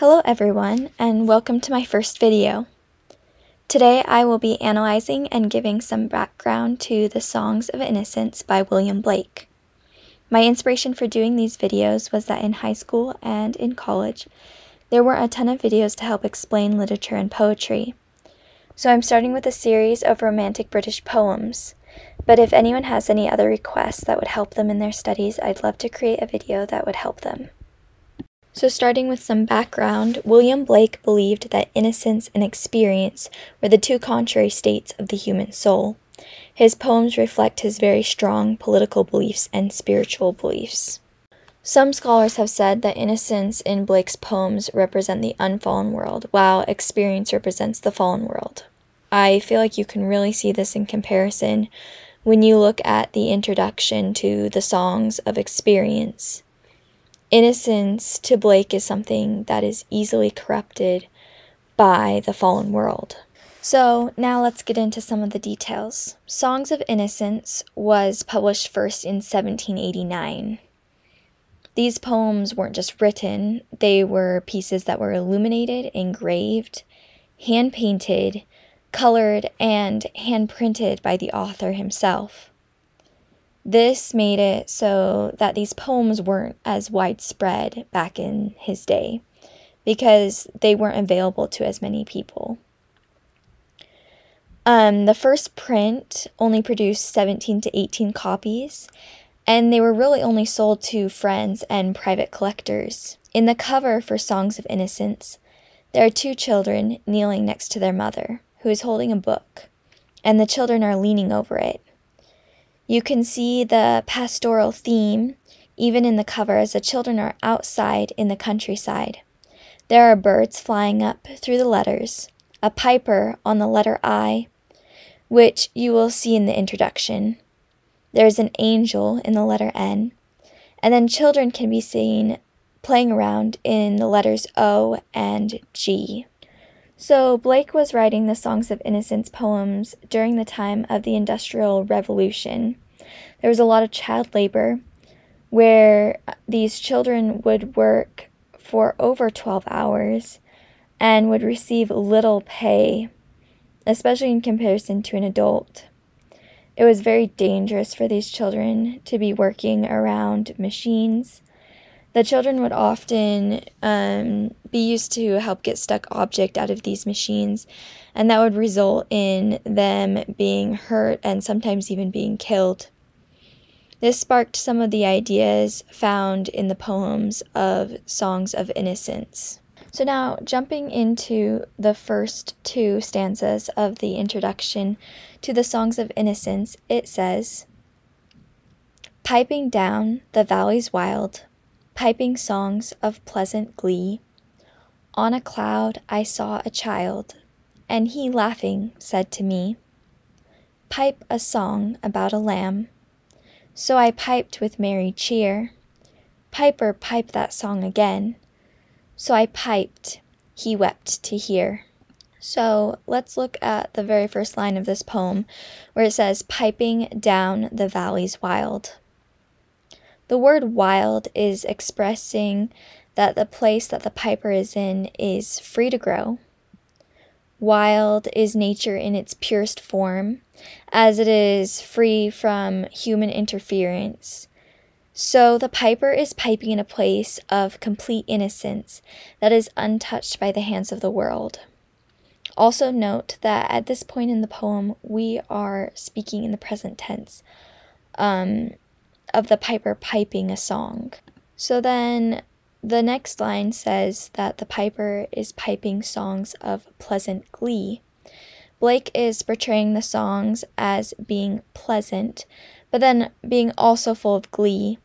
Hello everyone, and welcome to my first video. Today I will be analyzing and giving some background to the Songs of Innocence by William Blake. My inspiration for doing these videos was that in high school and in college, there were a ton of videos to help explain literature and poetry. So I'm starting with a series of romantic British poems, but if anyone has any other requests that would help them in their studies, I'd love to create a video that would help them. So, starting with some background, William Blake believed that innocence and experience were the two contrary states of the human soul. His poems reflect his very strong political beliefs and spiritual beliefs. Some scholars have said that innocence in Blake's poems represent the unfallen world, while experience represents the fallen world. I feel like you can really see this in comparison when you look at the introduction to the songs of experience innocence to Blake is something that is easily corrupted by the fallen world. So, now let's get into some of the details. Songs of Innocence was published first in 1789. These poems weren't just written, they were pieces that were illuminated, engraved, hand painted, colored, and hand printed by the author himself. This made it so that these poems weren't as widespread back in his day because they weren't available to as many people. Um, the first print only produced 17 to 18 copies, and they were really only sold to friends and private collectors. In the cover for Songs of Innocence, there are two children kneeling next to their mother, who is holding a book, and the children are leaning over it. You can see the pastoral theme even in the cover as the children are outside in the countryside. There are birds flying up through the letters, a piper on the letter I, which you will see in the introduction. There's an angel in the letter N, and then children can be seen playing around in the letters O and G. So, Blake was writing the Songs of Innocence poems during the time of the Industrial Revolution. There was a lot of child labor where uh, these children would work for over 12 hours and would receive little pay, especially in comparison to an adult. It was very dangerous for these children to be working around machines the children would often um, be used to help get stuck object out of these machines, and that would result in them being hurt and sometimes even being killed. This sparked some of the ideas found in the poems of Songs of Innocence. So, now jumping into the first two stanzas of the introduction to the Songs of Innocence, it says, Piping down the valleys wild, piping songs of pleasant glee. On a cloud I saw a child, and he laughing said to me, Pipe a song about a lamb. So I piped with merry cheer. Piper, pipe that song again. So I piped, he wept to hear. So let's look at the very first line of this poem where it says, Piping down the valleys wild. The word wild is expressing that the place that the piper is in is free to grow. Wild is nature in its purest form, as it is free from human interference. So the piper is piping in a place of complete innocence that is untouched by the hands of the world. Also, note that at this point in the poem, we are speaking in the present tense. Um, of the piper piping a song. So then the next line says that the piper is piping songs of pleasant glee. Blake is portraying the songs as being pleasant, but then being also full of glee.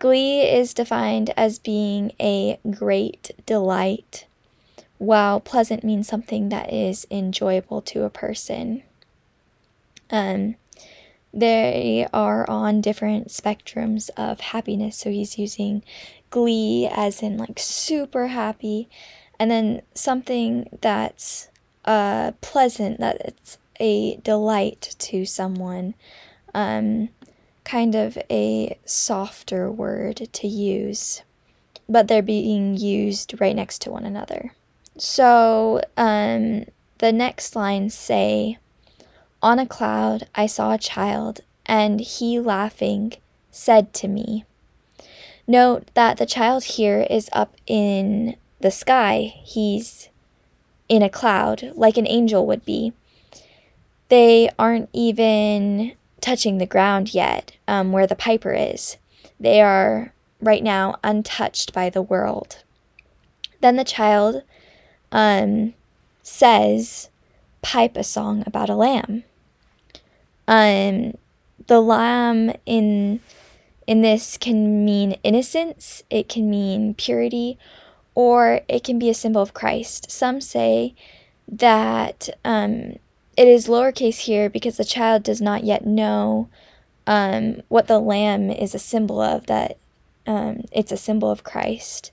Glee is defined as being a great delight, while pleasant means something that is enjoyable to a person. Um, they are on different spectrums of happiness. So he's using glee as in like super happy, and then something that's uh, pleasant, that it's a delight to someone. Um, kind of a softer word to use. but they're being used right next to one another. So um, the next lines say, On a cloud I saw a child, and he laughing said to me. Note that the child here is up in the sky. He's in a cloud, like an angel would be. They aren't even touching the ground yet, um, where the piper is. They are right now untouched by the world. Then the child um, says, Pipe a song about a lamb. Um, the lamb in in this can mean innocence, it can mean purity, or it can be a symbol of Christ. Some say that um, it is lowercase here because the child does not yet know um, what the lamb is a symbol of, that um, it's a symbol of Christ.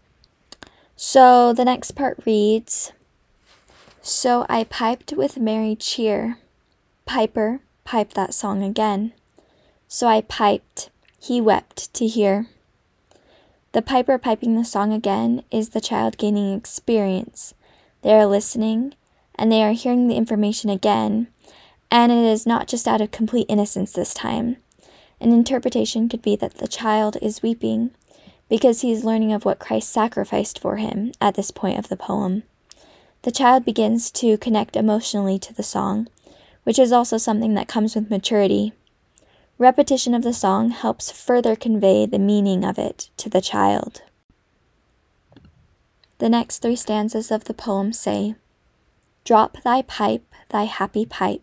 So the next part reads So I piped with merry cheer. Piper, pipe that song again. So I piped, he wept to hear. The piper piping the song again is the child gaining experience. They are listening and they are hearing the information again, and it is not just out of complete innocence this time. An interpretation could be that the child is weeping because he is learning of what Christ sacrificed for him at this point of the poem. The child begins to connect emotionally to the song, which is also something that comes with maturity. Repetition of the song helps further convey the meaning of it to the child. The next three stanzas of the poem say Drop thy pipe, thy happy pipe,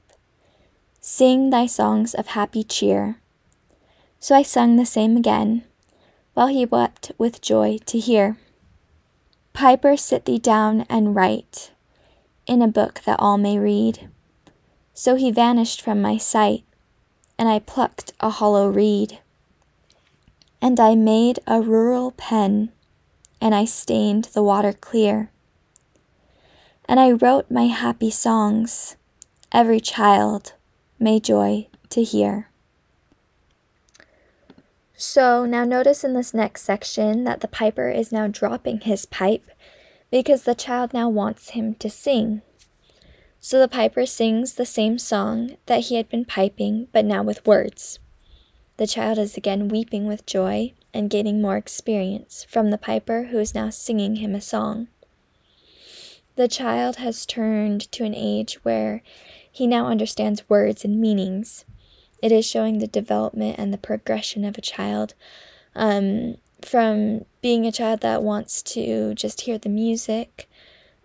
sing thy songs of happy cheer. So I sung the same again, while he wept with joy to hear. Piper, sit thee down and write in a book that all may read. So he vanished from my sight and I plucked a hollow reed. And I made a rural pen, and I stained the water clear. And I wrote my happy songs, every child may joy to hear. So now notice in this next section that the piper is now dropping his pipe because the child now wants him to sing. So the piper sings the same song that he had been piping, but now with words. The child is again weeping with joy and gaining more experience from the piper who is now singing him a song. The child has turned to an age where he now understands words and meanings. It is showing the development and the progression of a child um, from being a child that wants to just hear the music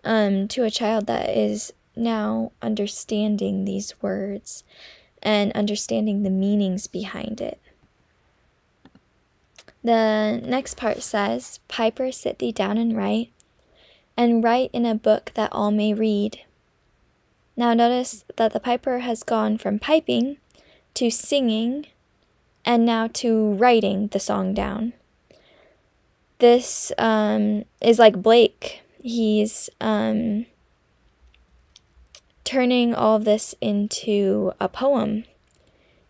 um, to a child that is now understanding these words and understanding the meanings behind it. The next part says, Piper, sit thee down and write, and write in a book that all may read. Now notice that the piper has gone from piping to singing and now to writing the song down. This um, is like Blake. He's um, turning all of this into a poem.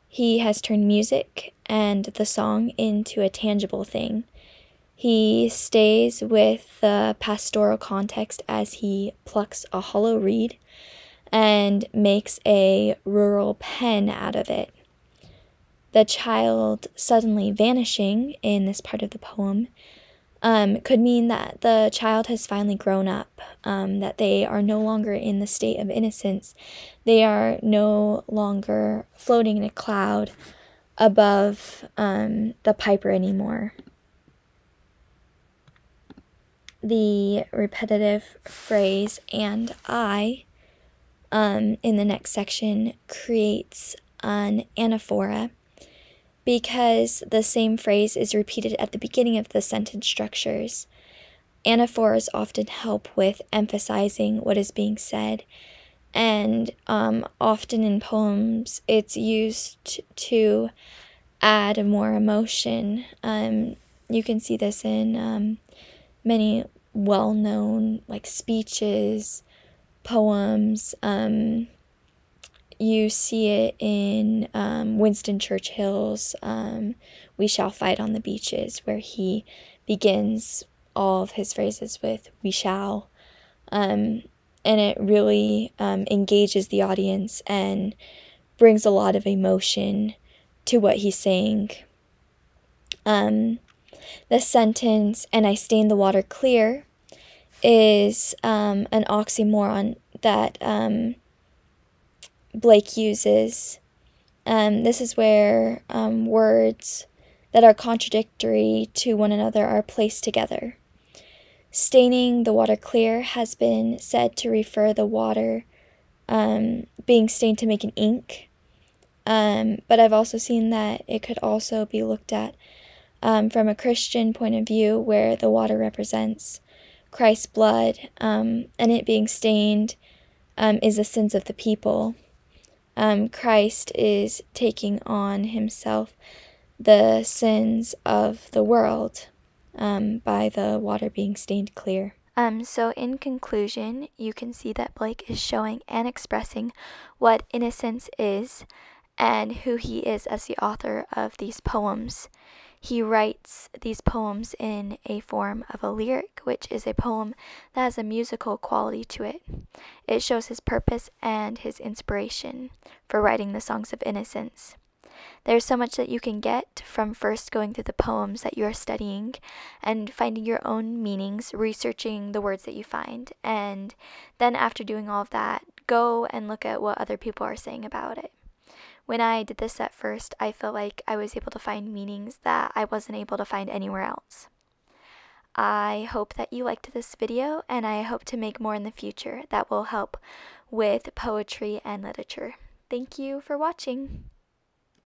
He has turned music and the song into a tangible thing. He stays with the pastoral context as he plucks a hollow reed and makes a rural pen out of it. The child suddenly vanishing in this part of the poem um, could mean that the child has finally grown up, um, that they are no longer in the state of innocence. They are no longer floating in a cloud above um, the piper anymore. The repetitive phrase and I um, in the next section creates an anaphora because the same phrase is repeated at the beginning of the sentence structures. Anaphoras often help with emphasizing what is being said, and um, often in poems it's used to add more emotion. Um, you can see this in um, many well known like speeches, poems. Um, you see it in um, Winston Churchill's um, We Shall Fight on the Beaches, where he begins all of his phrases with we shall. Um, and it really um, engages the audience and brings a lot of emotion to what he's saying. Um, the sentence, and I stain the water clear, is um, an oxymoron that Blake uses. Um, this is where um, words that are contradictory to one another are placed together. Staining the water clear has been said to refer the water um, being stained to make an ink, um, but I've also seen that it could also be looked at um, from a Christian point of view, where the water represents Christ's blood, um, and it being stained is the sins of the people. Um, Christ is taking on himself the sins of the world um, by the water being stained clear. Um, so, in conclusion, you can see that Blake is showing and expressing what innocence is and who he is as the author of these poems. He writes these poems in a form of a lyric, which is a poem that has a musical quality to it. It shows his purpose and his inspiration for writing the songs of innocence. There's so much that you can get from first going through the poems that you're studying and finding your own meanings, researching the words that you find, and then after doing all of that, go and look at what other people are saying about it when I did this at first, I felt like I was able to find meanings that I wasn't able to find anywhere else. I hope that you liked this video, and I hope to make more in the future that will help with poetry and literature. Thank you for watching.